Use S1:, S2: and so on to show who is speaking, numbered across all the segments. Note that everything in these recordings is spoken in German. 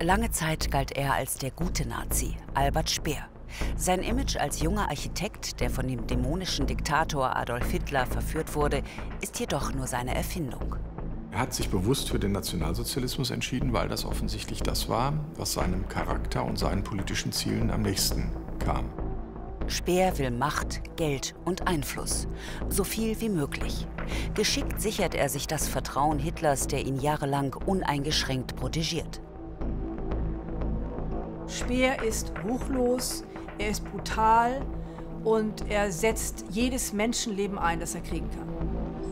S1: Lange Zeit galt er als der gute Nazi, Albert Speer. Sein Image als junger Architekt, der von dem dämonischen Diktator Adolf Hitler verführt wurde, ist jedoch nur seine Erfindung.
S2: Er hat sich bewusst für den Nationalsozialismus entschieden, weil das offensichtlich das war, was seinem Charakter und seinen politischen Zielen am nächsten kam.
S1: Speer will Macht, Geld und Einfluss. So viel wie möglich. Geschickt sichert er sich das Vertrauen Hitlers, der ihn jahrelang uneingeschränkt protegiert.
S3: Speer ist ruchlos, er ist brutal und er setzt jedes Menschenleben ein, das er kriegen kann.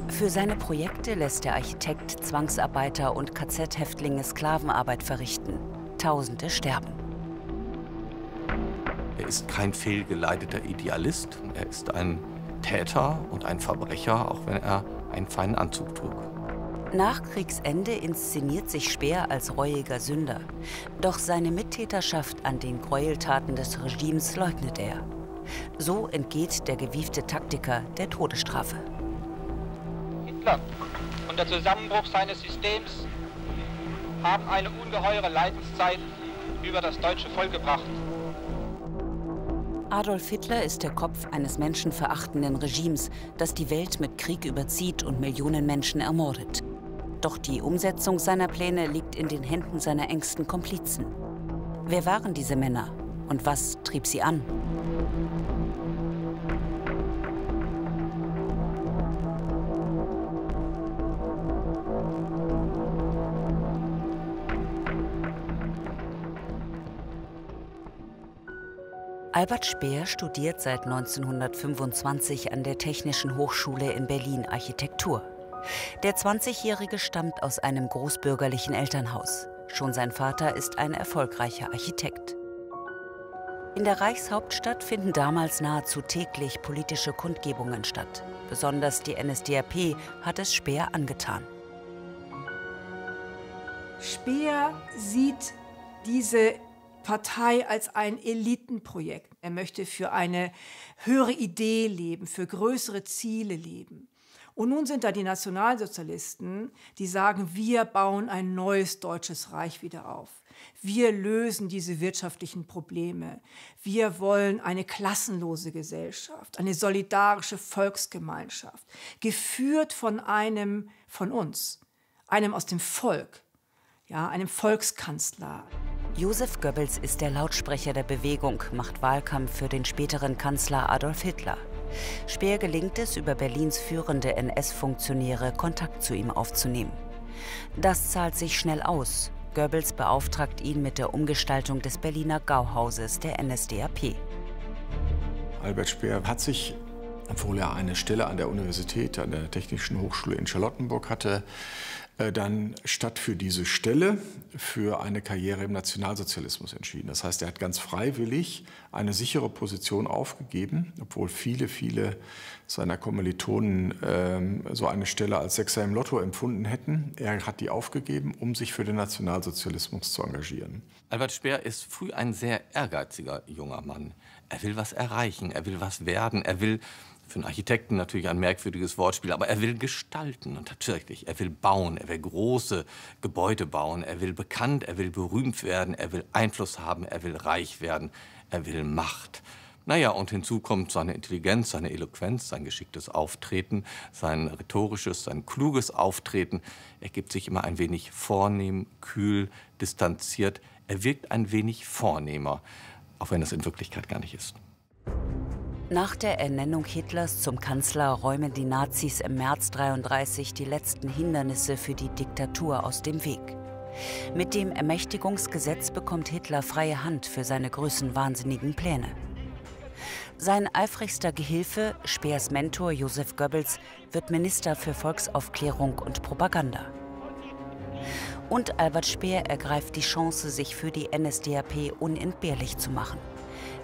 S1: Für seine Projekte lässt der Architekt Zwangsarbeiter und KZ-Häftlinge Sklavenarbeit verrichten. Tausende sterben.
S4: Er ist kein fehlgeleiteter Idealist. Er ist ein Täter und ein Verbrecher, auch wenn er einen feinen Anzug trug.
S1: Nach Kriegsende inszeniert sich Speer als reuiger Sünder. Doch seine Mittäterschaft an den Gräueltaten des Regimes leugnet er. So entgeht der gewiefte Taktiker der Todesstrafe.
S5: Hitler und der Zusammenbruch seines Systems haben eine ungeheure Leidenszeit über das deutsche Volk gebracht.
S1: Adolf Hitler ist der Kopf eines menschenverachtenden Regimes, das die Welt mit Krieg überzieht und Millionen Menschen ermordet. Doch die Umsetzung seiner Pläne liegt in den Händen seiner engsten Komplizen. Wer waren diese Männer und was trieb sie an? Albert Speer studiert seit 1925 an der Technischen Hochschule in Berlin Architektur. Der 20-Jährige stammt aus einem großbürgerlichen Elternhaus. Schon sein Vater ist ein erfolgreicher Architekt. In der Reichshauptstadt finden damals nahezu täglich politische Kundgebungen statt. Besonders die NSDAP hat es Speer angetan.
S3: Speer sieht diese Partei als ein Elitenprojekt. Er möchte für eine höhere Idee leben, für größere Ziele leben. Und nun sind da die Nationalsozialisten, die sagen, wir bauen ein neues deutsches Reich wieder auf. Wir lösen diese wirtschaftlichen Probleme. Wir wollen eine klassenlose Gesellschaft, eine solidarische Volksgemeinschaft, geführt von einem von uns, einem aus dem Volk, ja, einem Volkskanzler.
S1: Josef Goebbels ist der Lautsprecher der Bewegung, macht Wahlkampf für den späteren Kanzler Adolf Hitler. Speer gelingt es, über Berlins führende NS-Funktionäre Kontakt zu ihm aufzunehmen. Das zahlt sich schnell aus. Goebbels beauftragt ihn mit der Umgestaltung des Berliner Gauhauses der NSDAP.
S2: Albert Speer hat sich, obwohl er eine Stelle an der Universität, an der Technischen Hochschule in Charlottenburg hatte, dann statt für diese Stelle für eine Karriere im Nationalsozialismus entschieden. Das heißt, er hat ganz freiwillig eine sichere Position aufgegeben, obwohl viele, viele seiner Kommilitonen ähm, so eine Stelle als Sechser im Lotto empfunden hätten. Er hat die aufgegeben, um sich für den Nationalsozialismus zu engagieren.
S4: Albert Speer ist früh ein sehr ehrgeiziger junger Mann. Er will was erreichen, er will was werden, er will für einen Architekten natürlich ein merkwürdiges Wortspiel, aber er will gestalten und tatsächlich, er will bauen, er will große Gebäude bauen, er will bekannt, er will berühmt werden, er will Einfluss haben, er will reich werden, er will Macht. Naja, und hinzu kommt seine Intelligenz, seine Eloquenz, sein geschicktes Auftreten, sein rhetorisches, sein kluges Auftreten. Er gibt sich immer ein wenig vornehm, kühl, distanziert. Er wirkt ein wenig vornehmer, auch wenn es in Wirklichkeit gar nicht ist.
S1: Nach der Ernennung Hitlers zum Kanzler räumen die Nazis im März 1933 die letzten Hindernisse für die Diktatur aus dem Weg. Mit dem Ermächtigungsgesetz bekommt Hitler freie Hand für seine größenwahnsinnigen Pläne. Sein eifrigster Gehilfe, Speers Mentor Josef Goebbels, wird Minister für Volksaufklärung und Propaganda. Und Albert Speer ergreift die Chance, sich für die NSDAP unentbehrlich zu machen.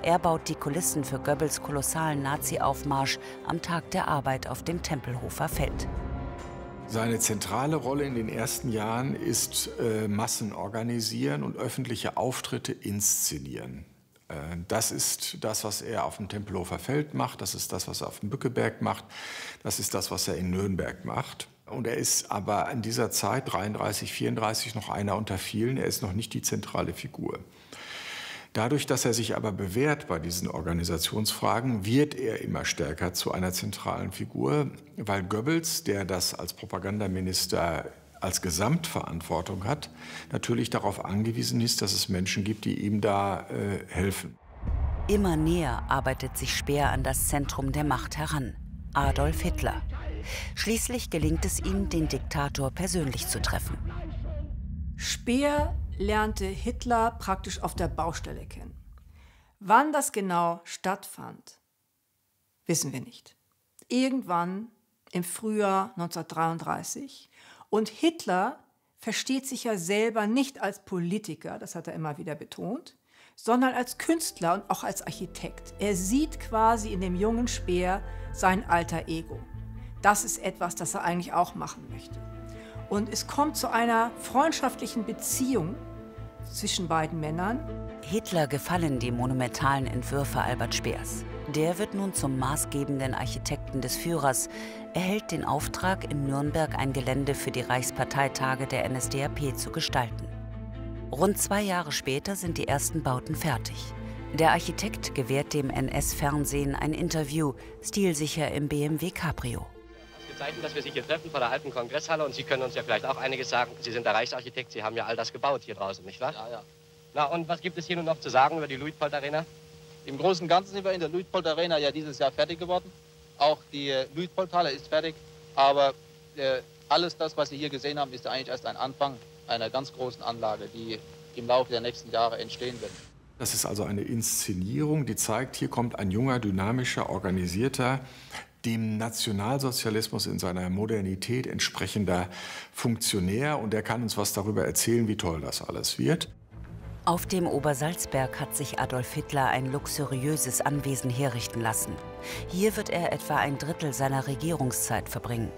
S1: Er baut die Kulissen für Goebbels kolossalen Nazi-Aufmarsch am Tag der Arbeit auf dem Tempelhofer Feld.
S2: Seine zentrale Rolle in den ersten Jahren ist äh, Massen organisieren und öffentliche Auftritte inszenieren. Äh, das ist das, was er auf dem Tempelhofer Feld macht, das ist das, was er auf dem Bückeberg macht, das ist das, was er in Nürnberg macht. Und er ist aber in dieser Zeit, 33, 34, noch einer unter vielen. Er ist noch nicht die zentrale Figur. Dadurch, dass er sich aber bewährt bei diesen Organisationsfragen, wird er immer stärker zu einer zentralen Figur, weil Goebbels, der das als Propagandaminister als Gesamtverantwortung hat, natürlich darauf angewiesen ist, dass es Menschen gibt, die ihm da äh, helfen.
S1: Immer näher arbeitet sich Speer an das Zentrum der Macht heran, Adolf Hitler. Schließlich gelingt es ihm, den Diktator persönlich zu treffen.
S3: Speer lernte Hitler praktisch auf der Baustelle kennen. Wann das genau stattfand, wissen wir nicht. Irgendwann im Frühjahr 1933. Und Hitler versteht sich ja selber nicht als Politiker, das hat er immer wieder betont, sondern als Künstler und auch als Architekt. Er sieht quasi in dem jungen Speer sein alter Ego. Das ist etwas, das er eigentlich auch machen möchte. Und es kommt zu einer freundschaftlichen Beziehung zwischen beiden Männern.
S1: Hitler gefallen die monumentalen Entwürfe Albert Speers. Der wird nun zum maßgebenden Architekten des Führers, erhält den Auftrag, in Nürnberg ein Gelände für die Reichsparteitage der NSDAP zu gestalten. Rund zwei Jahre später sind die ersten Bauten fertig. Der Architekt gewährt dem NS-Fernsehen ein Interview, stilsicher im BMW Cabrio.
S6: Zeichen, dass wir sich hier treffen vor der alten Kongresshalle und Sie können uns ja vielleicht auch einiges sagen. Sie sind der Reichsarchitekt, Sie haben ja all das gebaut hier draußen, nicht wahr?
S7: Ja, ja.
S6: Na, und was gibt es hier nun noch zu sagen über die Luitpold Arena?
S7: Im Großen und Ganzen sind wir in der Luitpold Arena ja dieses Jahr fertig geworden. Auch die äh, Luitpold-Halle ist fertig. Aber äh, alles das, was Sie hier gesehen haben, ist eigentlich erst ein Anfang einer ganz großen Anlage, die im Laufe der nächsten Jahre entstehen wird.
S2: Das ist also eine Inszenierung, die zeigt, hier kommt ein junger, dynamischer, organisierter, dem Nationalsozialismus in seiner Modernität entsprechender Funktionär und er kann uns was darüber erzählen, wie toll das alles wird.
S1: Auf dem Obersalzberg hat sich Adolf Hitler ein luxuriöses Anwesen herrichten lassen. Hier wird er etwa ein Drittel seiner Regierungszeit verbringen.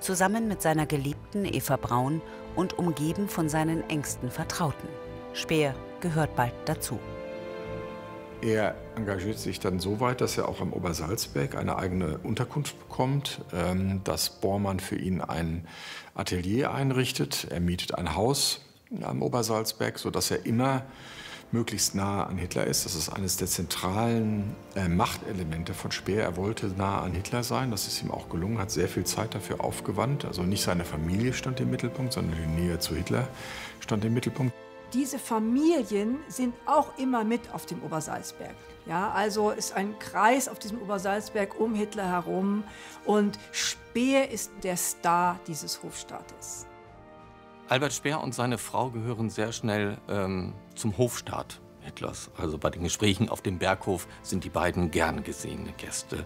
S1: Zusammen mit seiner Geliebten Eva Braun und umgeben von seinen engsten Vertrauten. Speer gehört bald dazu.
S2: Er engagiert sich dann so weit, dass er auch am Obersalzberg eine eigene Unterkunft bekommt, ähm, dass Bormann für ihn ein Atelier einrichtet. Er mietet ein Haus am Obersalzberg, sodass er immer möglichst nah an Hitler ist. Das ist eines der zentralen äh, Machtelemente von Speer. Er wollte nah an Hitler sein. Das ist ihm auch gelungen, hat sehr viel Zeit dafür aufgewandt. Also nicht seine Familie stand im Mittelpunkt, sondern die Nähe zu Hitler stand im Mittelpunkt
S3: diese Familien sind auch immer mit auf dem Obersalzberg. Ja, also ist ein Kreis auf diesem Obersalzberg um Hitler herum und Speer ist der Star dieses Hofstaates.
S4: Albert Speer und seine Frau gehören sehr schnell ähm, zum Hofstaat Hitlers. Also bei den Gesprächen auf dem Berghof sind die beiden gern gesehene Gäste.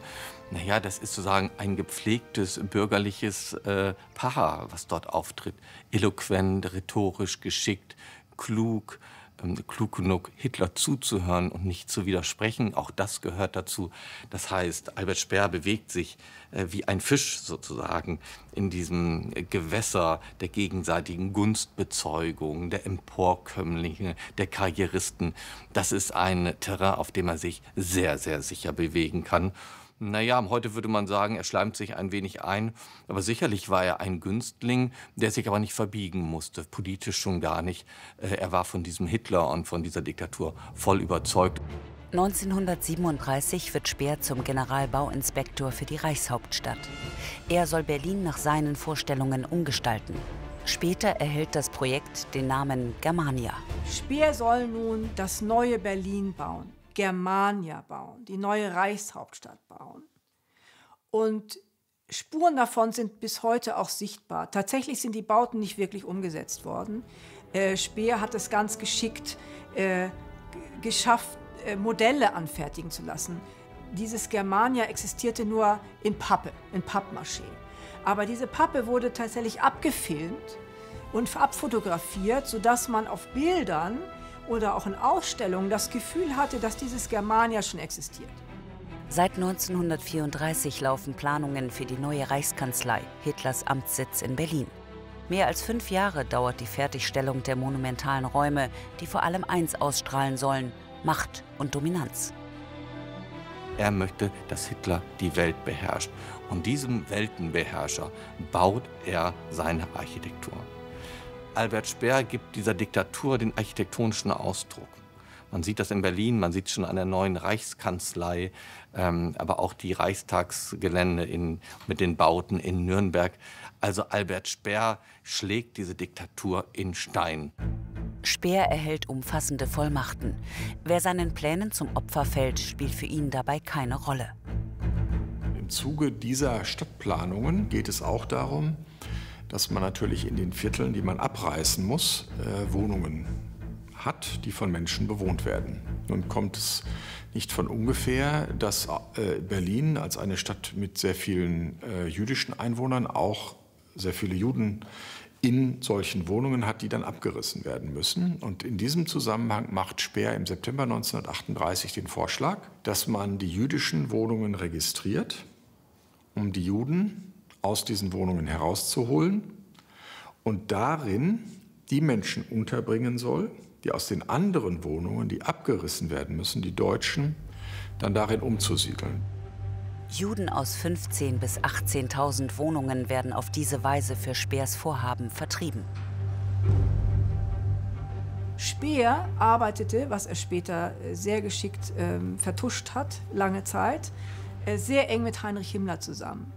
S4: Naja, das ist sozusagen ein gepflegtes bürgerliches äh, Paar, was dort auftritt. Eloquent, rhetorisch geschickt, klug, ähm, klug genug, Hitler zuzuhören und nicht zu widersprechen. Auch das gehört dazu. Das heißt, Albert Speer bewegt sich äh, wie ein Fisch sozusagen in diesem Gewässer der gegenseitigen Gunstbezeugung, der Emporkömmlinge, der Karrieristen. Das ist ein Terrain, auf dem er sich sehr, sehr sicher bewegen kann. Naja, heute würde man sagen, er schleimt sich ein wenig ein. Aber sicherlich war er ein Günstling, der sich aber nicht verbiegen musste, politisch schon gar nicht. Äh, er war von diesem Hitler und von dieser Diktatur voll überzeugt.
S1: 1937 wird Speer zum Generalbauinspektor für die Reichshauptstadt. Er soll Berlin nach seinen Vorstellungen umgestalten. Später erhält das Projekt den Namen Germania.
S3: Speer soll nun das neue Berlin bauen. Germania bauen, die neue Reichshauptstadt bauen. Und Spuren davon sind bis heute auch sichtbar. Tatsächlich sind die Bauten nicht wirklich umgesetzt worden. Äh, Speer hat es ganz geschickt äh, geschafft, äh, Modelle anfertigen zu lassen. Dieses Germania existierte nur in Pappe, in Pappmaché. Aber diese Pappe wurde tatsächlich abgefilmt und abfotografiert, sodass man auf Bildern oder auch in Ausstellungen das Gefühl hatte, dass dieses Germania schon existiert.
S1: Seit 1934 laufen Planungen für die neue Reichskanzlei, Hitlers Amtssitz in Berlin. Mehr als fünf Jahre dauert die Fertigstellung der monumentalen Räume, die vor allem eins ausstrahlen sollen, Macht und Dominanz.
S4: Er möchte, dass Hitler die Welt beherrscht. Und diesem Weltenbeherrscher baut er seine Architektur. Albert Speer gibt dieser Diktatur den architektonischen Ausdruck. Man sieht das in Berlin, man sieht es schon an der neuen Reichskanzlei, ähm, aber auch die Reichstagsgelände in, mit den Bauten in Nürnberg. Also Albert Speer schlägt diese Diktatur in Stein.
S1: Speer erhält umfassende Vollmachten. Wer seinen Plänen zum Opfer fällt, spielt für ihn dabei keine Rolle.
S2: Im Zuge dieser Stadtplanungen geht es auch darum, dass man natürlich in den Vierteln, die man abreißen muss, äh, Wohnungen hat, die von Menschen bewohnt werden. Nun kommt es nicht von ungefähr, dass äh, Berlin als eine Stadt mit sehr vielen äh, jüdischen Einwohnern auch sehr viele Juden in solchen Wohnungen hat, die dann abgerissen werden müssen. Und in diesem Zusammenhang macht Speer im September 1938 den Vorschlag, dass man die jüdischen Wohnungen registriert, um die Juden aus diesen Wohnungen herauszuholen und darin die Menschen unterbringen soll, die aus den anderen Wohnungen, die abgerissen werden müssen, die Deutschen, dann darin umzusiedeln.
S1: Juden aus 15.000 bis 18.000 Wohnungen werden auf diese Weise für Speers Vorhaben vertrieben.
S3: Speer arbeitete, was er später äh, sehr geschickt ähm, vertuscht hat, lange Zeit, äh, sehr eng mit Heinrich Himmler zusammen.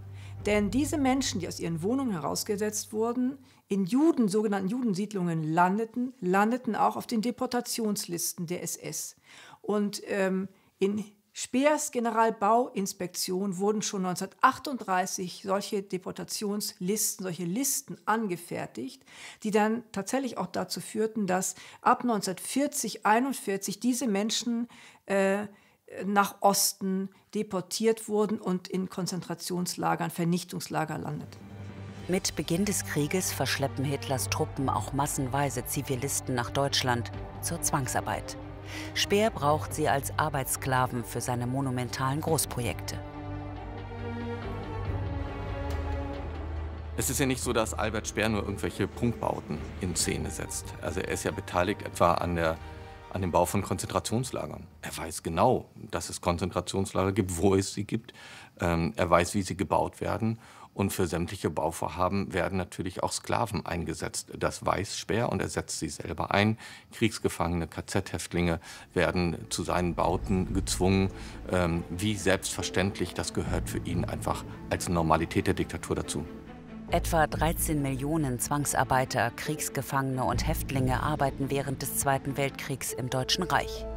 S3: Denn diese Menschen, die aus ihren Wohnungen herausgesetzt wurden, in Juden, sogenannten Judensiedlungen landeten, landeten auch auf den Deportationslisten der SS. Und ähm, in Speers Generalbauinspektion wurden schon 1938 solche Deportationslisten, solche Listen angefertigt, die dann tatsächlich auch dazu führten, dass ab 1940, 41 diese Menschen äh, nach Osten deportiert wurden und in Konzentrationslagern, Vernichtungslager landeten.
S1: Mit Beginn des Krieges verschleppen Hitlers Truppen auch massenweise Zivilisten nach Deutschland zur Zwangsarbeit. Speer braucht sie als Arbeitssklaven für seine monumentalen Großprojekte.
S4: Es ist ja nicht so, dass Albert Speer nur irgendwelche Prunkbauten in Szene setzt. Also er ist ja beteiligt etwa an, der, an dem Bau von Konzentrationslagern. Er weiß genau, dass es Konzentrationslager gibt, wo es sie gibt. Ähm, er weiß, wie sie gebaut werden. Und für sämtliche Bauvorhaben werden natürlich auch Sklaven eingesetzt. Das weiß Speer und er setzt sie selber ein. Kriegsgefangene, KZ-Häftlinge werden zu seinen Bauten gezwungen. Ähm, wie selbstverständlich, das gehört für ihn einfach als Normalität der Diktatur dazu.
S1: Etwa 13 Millionen Zwangsarbeiter, Kriegsgefangene und Häftlinge arbeiten während des Zweiten Weltkriegs im Deutschen Reich.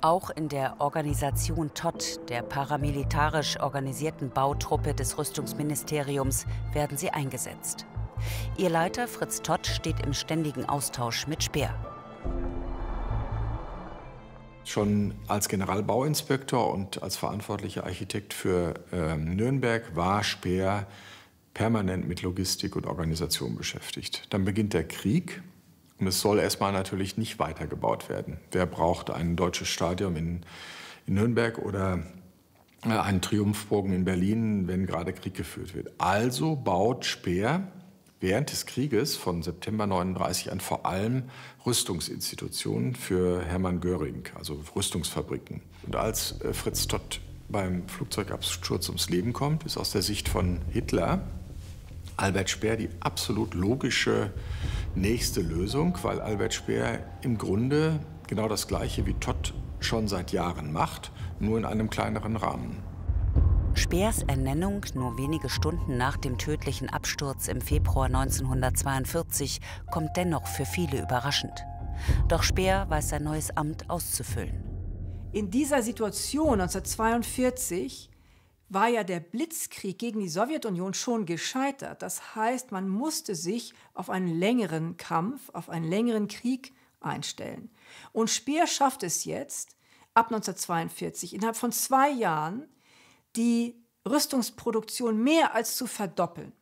S1: Auch in der Organisation TOT, der paramilitarisch organisierten Bautruppe des Rüstungsministeriums, werden sie eingesetzt. Ihr Leiter Fritz Tott steht im ständigen Austausch mit Speer.
S2: Schon als Generalbauinspektor und als verantwortlicher Architekt für äh, Nürnberg war Speer permanent mit Logistik und Organisation beschäftigt. Dann beginnt der Krieg und es soll erstmal natürlich nicht weitergebaut werden. Wer braucht ein deutsches Stadion in, in Nürnberg oder äh, einen Triumphbogen in Berlin, wenn gerade Krieg geführt wird? Also baut Speer während des Krieges von September 39 an vor allem Rüstungsinstitutionen für Hermann Göring, also Rüstungsfabriken. Und als äh, Fritz Todt beim Flugzeugabsturz ums Leben kommt, ist aus der Sicht von Hitler Albert Speer die absolut logische nächste Lösung, weil Albert Speer im Grunde genau das Gleiche wie Todd schon seit Jahren macht, nur in einem kleineren Rahmen.
S1: Speers Ernennung nur wenige Stunden nach dem tödlichen Absturz im Februar 1942 kommt dennoch für viele überraschend. Doch Speer weiß sein neues Amt auszufüllen.
S3: In dieser Situation 1942 war ja der Blitzkrieg gegen die Sowjetunion schon gescheitert. Das heißt, man musste sich auf einen längeren Kampf, auf einen längeren Krieg einstellen. Und Speer schafft es jetzt, ab 1942, innerhalb von zwei Jahren, die Rüstungsproduktion mehr als zu verdoppeln.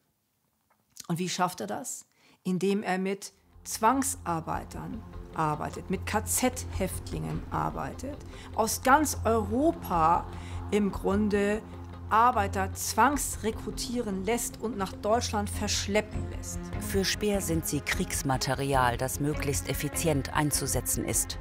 S3: Und wie schafft er das? Indem er mit Zwangsarbeitern arbeitet, mit KZ-Häftlingen arbeitet, aus ganz Europa im Grunde Arbeiter zwangsrekrutieren lässt und nach Deutschland verschleppen lässt.
S1: Für Speer sind sie Kriegsmaterial, das möglichst effizient einzusetzen ist.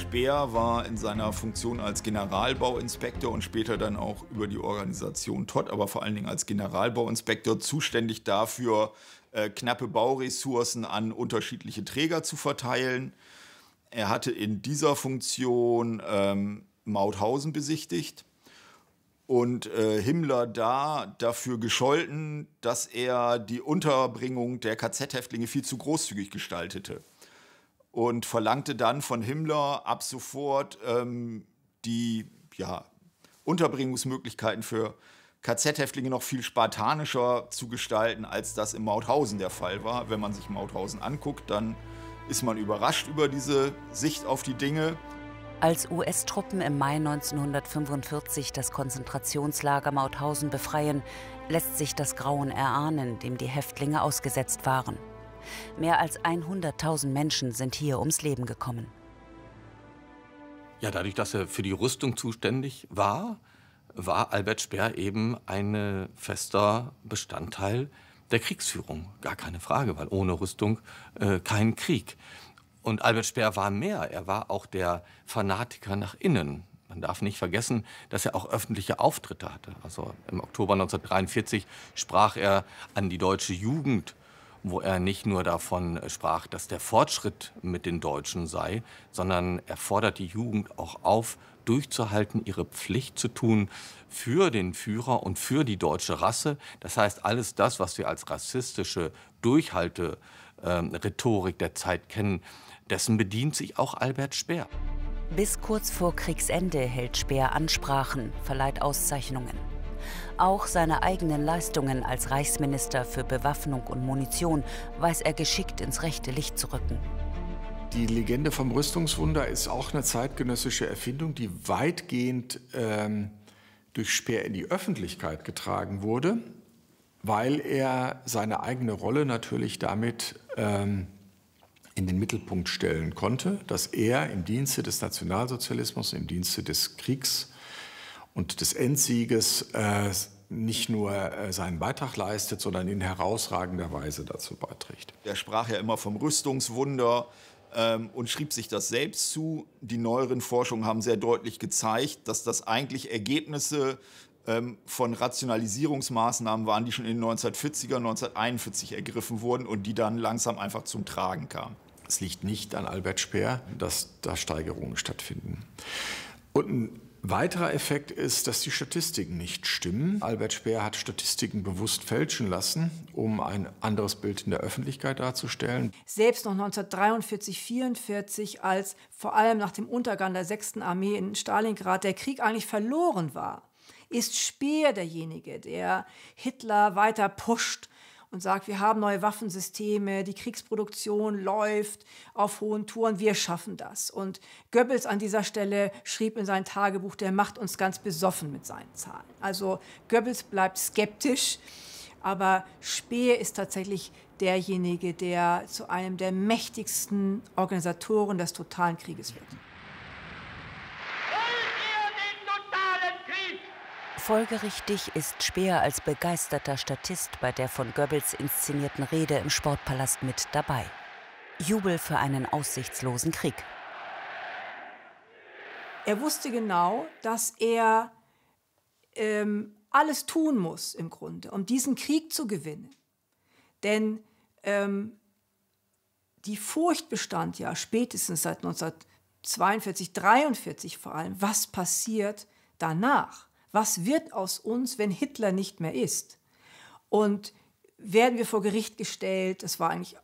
S8: Speer war in seiner Funktion als Generalbauinspektor und später dann auch über die Organisation Todd, aber vor allen Dingen als Generalbauinspektor zuständig dafür, äh, knappe Bauressourcen an unterschiedliche Träger zu verteilen. Er hatte in dieser Funktion ähm, Mauthausen besichtigt und äh, Himmler da dafür gescholten, dass er die Unterbringung der KZ-Häftlinge viel zu großzügig gestaltete und verlangte dann von Himmler ab sofort ähm, die ja, Unterbringungsmöglichkeiten für KZ-Häftlinge noch viel spartanischer zu gestalten, als das im Mauthausen der Fall war. Wenn man sich Mauthausen anguckt, dann ist man überrascht über diese Sicht auf die Dinge.
S1: Als US-Truppen im Mai 1945 das Konzentrationslager Mauthausen befreien, lässt sich das Grauen erahnen, dem die Häftlinge ausgesetzt waren. Mehr als 100.000 Menschen sind hier ums Leben gekommen.
S4: Ja, dadurch, dass er für die Rüstung zuständig war, war Albert Speer eben ein fester Bestandteil der Kriegsführung. Gar keine Frage, weil ohne Rüstung äh, kein Krieg. Und Albert Speer war mehr. Er war auch der Fanatiker nach innen. Man darf nicht vergessen, dass er auch öffentliche Auftritte hatte. Also im Oktober 1943 sprach er an die deutsche Jugend wo er nicht nur davon sprach, dass der Fortschritt mit den Deutschen sei, sondern er fordert die Jugend auch auf, durchzuhalten, ihre Pflicht zu tun für den Führer und für die deutsche Rasse. Das heißt, alles das, was wir als rassistische Durchhalte-Rhetorik der Zeit kennen, dessen bedient sich auch Albert Speer.
S1: Bis kurz vor Kriegsende hält Speer Ansprachen, verleiht Auszeichnungen. Auch seine eigenen Leistungen als Reichsminister für Bewaffnung und Munition weiß er geschickt ins rechte Licht zu rücken.
S2: Die Legende vom Rüstungswunder ist auch eine zeitgenössische Erfindung, die weitgehend ähm, durch Speer in die Öffentlichkeit getragen wurde, weil er seine eigene Rolle natürlich damit ähm, in den Mittelpunkt stellen konnte, dass er im Dienste des Nationalsozialismus, im Dienste des Kriegs und des Endsieges äh, nicht nur äh, seinen Beitrag leistet, sondern in herausragender Weise dazu beiträgt.
S8: Er sprach ja immer vom Rüstungswunder, ähm, und schrieb sich das selbst zu. Die neueren Forschungen haben sehr deutlich gezeigt, dass das eigentlich Ergebnisse ähm, von Rationalisierungsmaßnahmen waren, die schon in den 1940er, 1941 ergriffen wurden und die dann langsam einfach zum Tragen kamen.
S2: Es liegt nicht an Albert Speer, dass da Steigerungen stattfinden. Und ein Weiterer Effekt ist, dass die Statistiken nicht stimmen. Albert Speer hat Statistiken bewusst fälschen lassen, um ein anderes Bild in der Öffentlichkeit darzustellen.
S3: Selbst noch 1943, 44, als vor allem nach dem Untergang der 6. Armee in Stalingrad der Krieg eigentlich verloren war, ist Speer derjenige, der Hitler weiter pusht und sagt, wir haben neue Waffensysteme, die Kriegsproduktion läuft auf hohen Touren, wir schaffen das. Und Goebbels an dieser Stelle schrieb in sein Tagebuch, der macht uns ganz besoffen mit seinen Zahlen. Also Goebbels bleibt skeptisch, aber Speer ist tatsächlich derjenige, der zu einem der mächtigsten Organisatoren des totalen Krieges wird.
S1: Folgerichtig ist Speer als begeisterter Statist bei der von Goebbels inszenierten Rede im Sportpalast mit dabei. Jubel für einen aussichtslosen Krieg.
S3: Er wusste genau, dass er ähm, alles tun muss im Grunde, um diesen Krieg zu gewinnen. Denn ähm, die Furcht bestand ja spätestens seit 1942, 1943 vor allem, was passiert danach? Was wird aus uns, wenn Hitler nicht mehr ist? Und werden wir vor Gericht gestellt? Das war eigentlich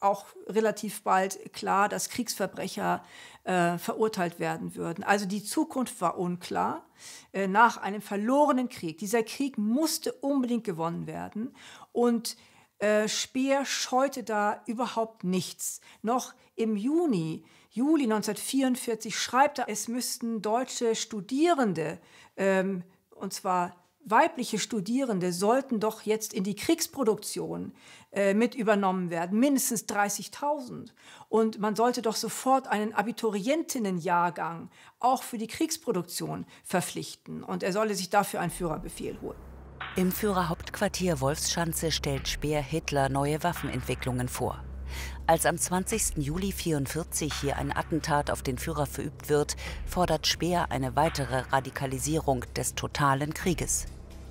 S3: auch relativ bald klar, dass Kriegsverbrecher äh, verurteilt werden würden. Also die Zukunft war unklar äh, nach einem verlorenen Krieg. Dieser Krieg musste unbedingt gewonnen werden und äh, Speer scheute da überhaupt nichts. Noch im Juni, Juli 1944 schreibt er, es müssten deutsche Studierende ähm, und zwar weibliche Studierende, sollten doch jetzt in die Kriegsproduktion äh, mit übernommen werden, mindestens 30.000. Und man sollte doch sofort einen Abiturientinnenjahrgang auch für die Kriegsproduktion verpflichten. Und er solle sich dafür einen Führerbefehl holen.
S1: Im Führerhauptquartier Wolfschanze stellt Speer Hitler neue Waffenentwicklungen vor. Als am 20. Juli 1944 hier ein Attentat auf den Führer verübt wird, fordert Speer eine weitere Radikalisierung des totalen Krieges.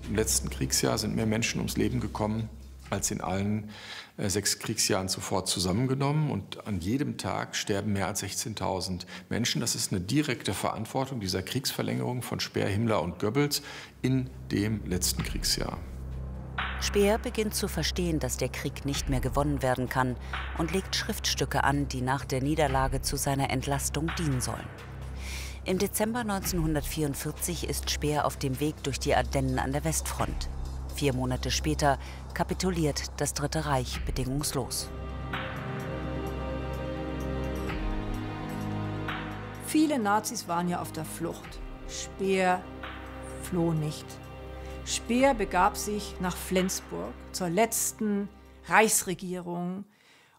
S2: Im letzten Kriegsjahr sind mehr Menschen ums Leben gekommen als in allen äh, sechs Kriegsjahren zuvor zusammengenommen. Und an jedem Tag sterben mehr als 16.000 Menschen. Das ist eine direkte Verantwortung dieser Kriegsverlängerung von Speer, Himmler und Goebbels in dem letzten Kriegsjahr.
S1: Speer beginnt zu verstehen, dass der Krieg nicht mehr gewonnen werden kann und legt Schriftstücke an, die nach der Niederlage zu seiner Entlastung dienen sollen. Im Dezember 1944 ist Speer auf dem Weg durch die Ardennen an der Westfront. Vier Monate später kapituliert das Dritte Reich bedingungslos.
S3: Viele Nazis waren ja auf der Flucht. Speer floh nicht. Speer begab sich nach Flensburg zur letzten Reichsregierung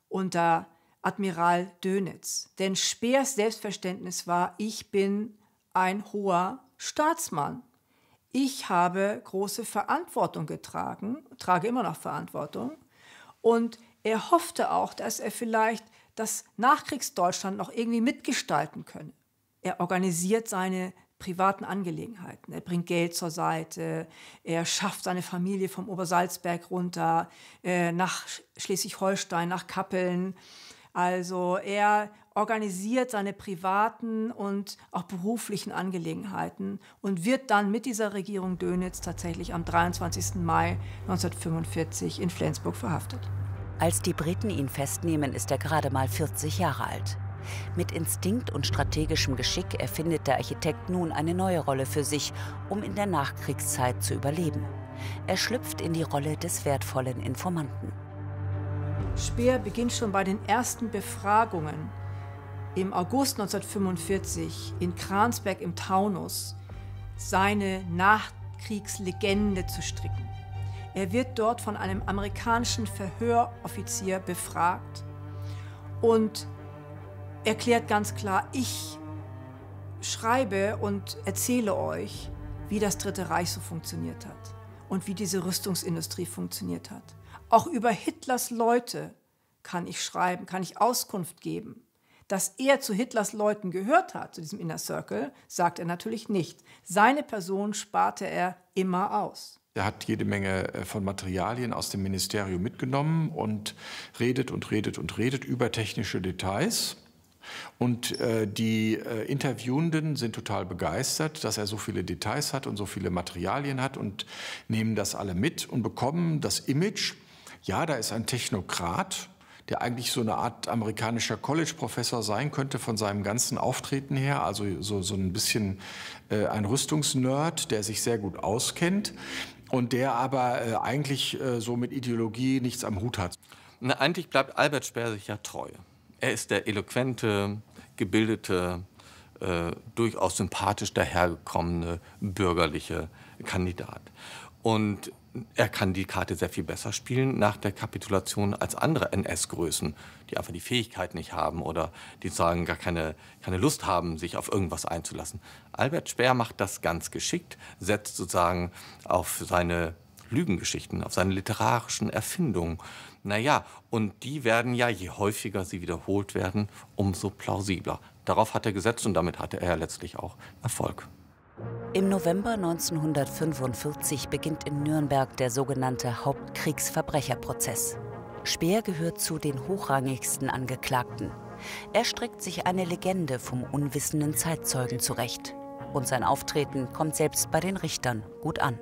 S3: unter Admiral Dönitz. Denn Speers Selbstverständnis war, ich bin ein hoher Staatsmann. Ich habe große Verantwortung getragen, trage immer noch Verantwortung. Und er hoffte auch, dass er vielleicht das Nachkriegsdeutschland noch irgendwie mitgestalten könne. Er organisiert seine privaten Angelegenheiten. Er bringt Geld zur Seite, er schafft seine Familie vom Obersalzberg runter äh, nach Schleswig-Holstein, nach Kappeln. Also er organisiert seine privaten und auch beruflichen Angelegenheiten und wird dann mit dieser Regierung Dönitz tatsächlich am 23. Mai 1945 in Flensburg verhaftet.
S1: Als die Briten ihn festnehmen, ist er gerade mal 40 Jahre alt. Mit Instinkt und strategischem Geschick erfindet der Architekt nun eine neue Rolle für sich, um in der Nachkriegszeit zu überleben. Er schlüpft in die Rolle des wertvollen Informanten.
S3: Speer beginnt schon bei den ersten Befragungen im August 1945 in Kransberg im Taunus seine Nachkriegslegende zu stricken. Er wird dort von einem amerikanischen Verhöroffizier befragt und erklärt ganz klar, ich schreibe und erzähle euch, wie das Dritte Reich so funktioniert hat und wie diese Rüstungsindustrie funktioniert hat. Auch über Hitlers Leute kann ich schreiben, kann ich Auskunft geben. Dass er zu Hitlers Leuten gehört hat, zu diesem Inner Circle, sagt er natürlich nicht. Seine Person sparte er immer aus.
S2: Er hat jede Menge äh, von Materialien aus dem Ministerium mitgenommen und redet und redet und redet über technische Details. Und äh, die äh, Interviewenden sind total begeistert, dass er so viele Details hat und so viele Materialien hat und nehmen das alle mit und bekommen das Image, ja, da ist ein Technokrat, der eigentlich so eine Art amerikanischer College-Professor sein könnte von seinem ganzen Auftreten her, also so, so ein bisschen äh, ein Rüstungsnerd, der sich sehr gut auskennt und der aber äh, eigentlich äh, so mit Ideologie nichts am Hut hat.
S4: Na, eigentlich bleibt Albert Speer sich ja treu. Er ist der eloquente, gebildete, äh, durchaus sympathisch dahergekommene bürgerliche Kandidat. Und er kann die Karte sehr viel besser spielen nach der Kapitulation als andere NS-Größen, die einfach die Fähigkeit nicht haben oder die sagen gar keine, keine Lust haben, sich auf irgendwas einzulassen. Albert Speer macht das ganz geschickt, setzt sozusagen auf seine Lügengeschichten, auf seine literarischen Erfindungen. Naja, und die werden ja, je häufiger sie wiederholt werden, umso plausibler. Darauf hat er gesetzt und damit hatte er letztlich auch Erfolg.
S1: Im November 1945 beginnt in Nürnberg der sogenannte Hauptkriegsverbrecherprozess. Speer gehört zu den hochrangigsten Angeklagten. Er streckt sich eine Legende vom unwissenden Zeitzeugen zurecht. Und sein Auftreten kommt selbst bei den Richtern gut an.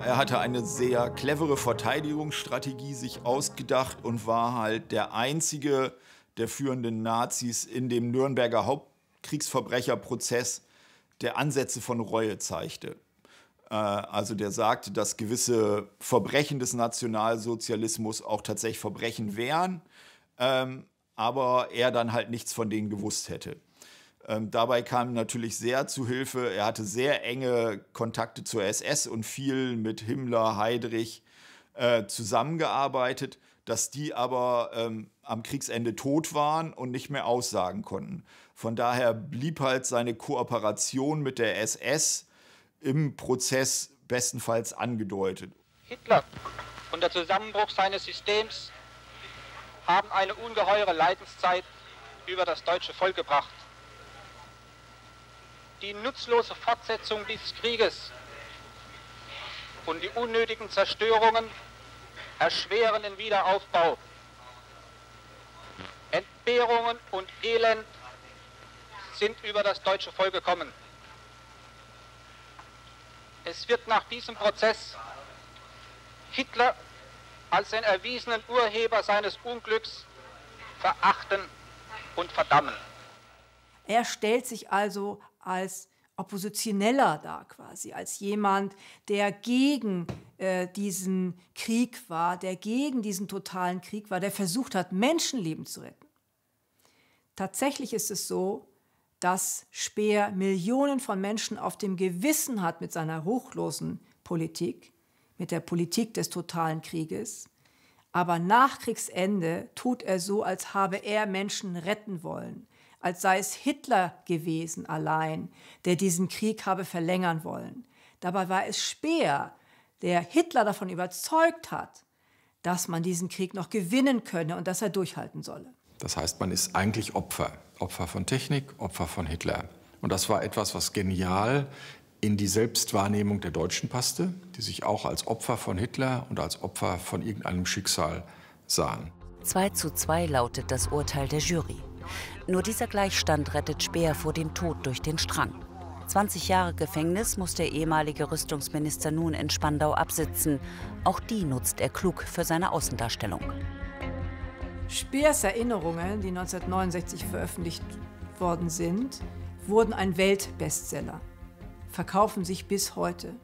S8: Er hatte eine sehr clevere Verteidigungsstrategie sich ausgedacht und war halt der einzige der führenden Nazis in dem Nürnberger Hauptkriegsverbrecherprozess, der Ansätze von Reue zeigte. Äh, also der sagte, dass gewisse Verbrechen des Nationalsozialismus auch tatsächlich Verbrechen wären, ähm, aber er dann halt nichts von denen gewusst hätte. Ähm, dabei kam natürlich sehr zu Hilfe. Er hatte sehr enge Kontakte zur SS und viel mit Himmler, Heydrich äh, zusammengearbeitet, dass die aber ähm, am Kriegsende tot waren und nicht mehr aussagen konnten. Von daher blieb halt seine Kooperation mit der SS im Prozess bestenfalls angedeutet.
S5: Hitler und der Zusammenbruch seines Systems haben eine ungeheure Leidenszeit über das deutsche Volk gebracht. Die nutzlose Fortsetzung dieses Krieges und die unnötigen Zerstörungen erschweren den Wiederaufbau. Entbehrungen und Elend sind über das deutsche Volk gekommen. Es wird nach diesem Prozess Hitler als den erwiesenen Urheber seines Unglücks verachten und verdammen.
S3: Er stellt sich also als Oppositioneller dar quasi, als jemand, der gegen äh, diesen Krieg war, der gegen diesen totalen Krieg war, der versucht hat, Menschenleben zu retten. Tatsächlich ist es so, dass Speer Millionen von Menschen auf dem Gewissen hat mit seiner ruchlosen Politik, mit der Politik des totalen Krieges. Aber nach Kriegsende tut er so, als habe er Menschen retten wollen, als sei es Hitler gewesen allein, der diesen Krieg habe verlängern wollen. Dabei war es Speer, der Hitler davon überzeugt hat, dass man diesen Krieg noch gewinnen könne und dass er durchhalten solle.
S2: Das heißt, man ist eigentlich Opfer. Opfer von Technik, Opfer von Hitler. Und das war etwas, was genial in die Selbstwahrnehmung der Deutschen passte, die sich auch als Opfer von Hitler und als Opfer von irgendeinem Schicksal sahen.
S1: 2 zu 2 lautet das Urteil der Jury. Nur dieser Gleichstand rettet Speer vor dem Tod durch den Strang. 20 Jahre Gefängnis muss der ehemalige Rüstungsminister nun in Spandau absitzen. Auch die nutzt er klug für seine Außendarstellung.
S3: Speers Erinnerungen, die 1969 veröffentlicht worden sind, wurden ein Weltbestseller, verkaufen sich bis heute.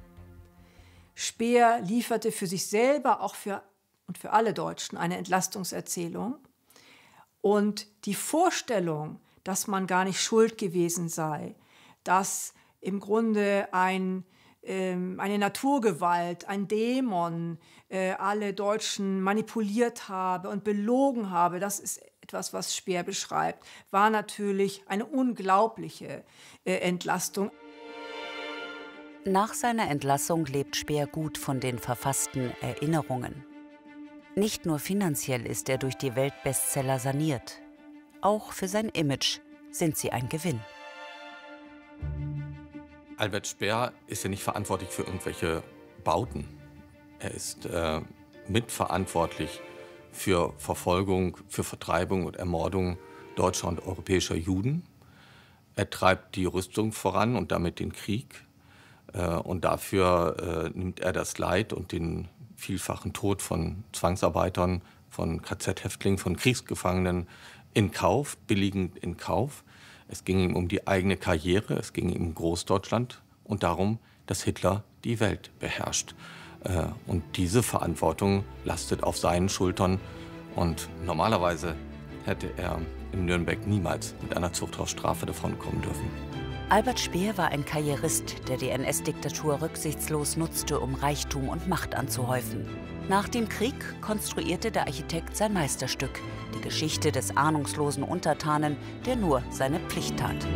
S3: Speer lieferte für sich selber, auch für und für alle Deutschen eine Entlastungserzählung. Und die Vorstellung, dass man gar nicht schuld gewesen sei, dass im Grunde ein ähm, eine Naturgewalt, ein Dämon äh, alle Deutschen manipuliert habe und belogen habe, das ist etwas, was Speer beschreibt, war natürlich eine unglaubliche äh, Entlastung.
S1: Nach seiner Entlassung lebt Speer gut von den verfassten Erinnerungen. Nicht nur finanziell ist er durch die Weltbestseller saniert, auch für sein Image sind sie ein Gewinn.
S4: Albert Speer ist ja nicht verantwortlich für irgendwelche Bauten. Er ist äh, mitverantwortlich für Verfolgung, für Vertreibung und Ermordung deutscher und europäischer Juden. Er treibt die Rüstung voran und damit den Krieg. Äh, und dafür äh, nimmt er das Leid und den vielfachen Tod von Zwangsarbeitern, von KZ-Häftlingen, von Kriegsgefangenen in Kauf, billigend in Kauf. Es ging ihm um die eigene Karriere, es ging ihm um Großdeutschland und darum, dass Hitler die Welt beherrscht. Äh, und diese Verantwortung lastet auf seinen Schultern. Und normalerweise hätte er in Nürnberg niemals mit einer Zuchthausstrafe davonkommen dürfen.
S1: Albert Speer war ein Karrierist, der die NS-Diktatur rücksichtslos nutzte, um Reichtum und Macht anzuhäufen. Nach dem Krieg konstruierte der Architekt sein Meisterstück, die Geschichte des ahnungslosen Untertanen, der nur seine Pflicht tat.